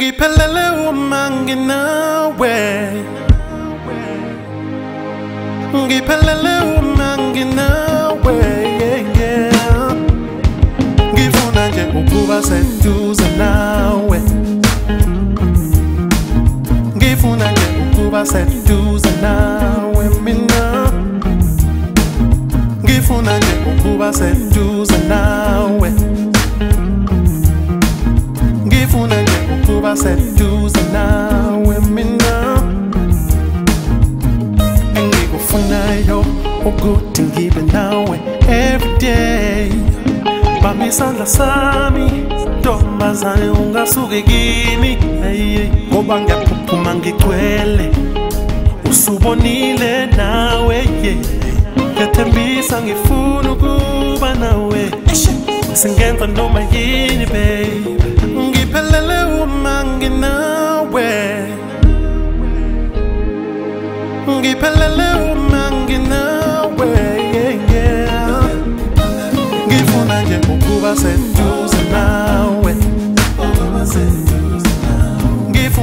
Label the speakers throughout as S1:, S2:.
S1: ngiphelele uma nginawe ngiphelele uma nginawe yeah, yeah. ngifuna nje ukuba seduze nawe. Ngifuna nje ukuba seduze nawe mina. Ngifuna nje ukuba seduze nawe I said do's and now women now And they go for now Oh good thing given now every day. Bamisala sami ntombazane ungasuki kimi ngoba ngiyaphuphuma ngigcwele usubonile nawe ye ngiyathembisa ngifuna ukuba nawe. Singenza noma yini babe.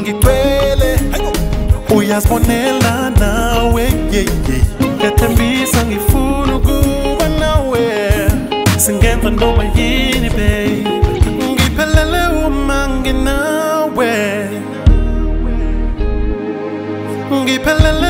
S1: ngigcwele. Oh. Uyazibonela nawe yeye ngiyathembisa ngifuna ukuba nawe. Singenza noma yini baby ngiphelele uma nginawe. Ngiphelele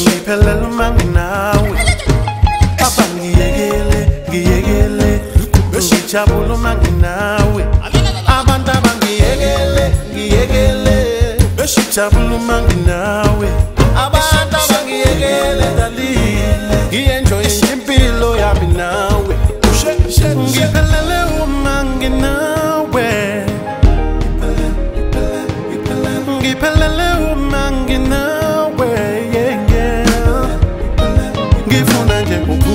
S1: ngiphelele uma nginawe abangiyekele ngiyekele ngijabula uma nginawe abantu abangiyekele ngiyekele. Ngijabula uma nginawe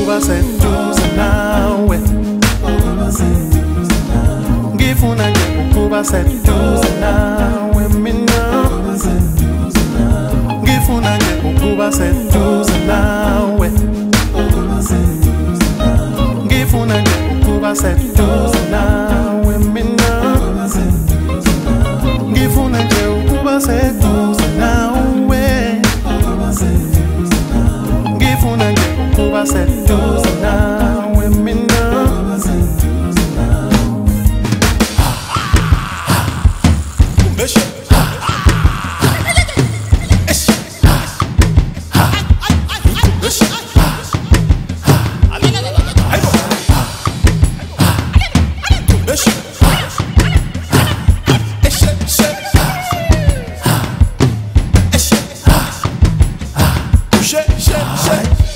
S1: nje ukuba seduze nawe. Ngifuna nje ukuba seduze nawe mina. Ngifuna nje ukuba seduze nawe. Ngifuna nje ukuba seduze nawe mina. Ngifuna nje ukuba seduze nawe ngifuna nje ukuba seduze time.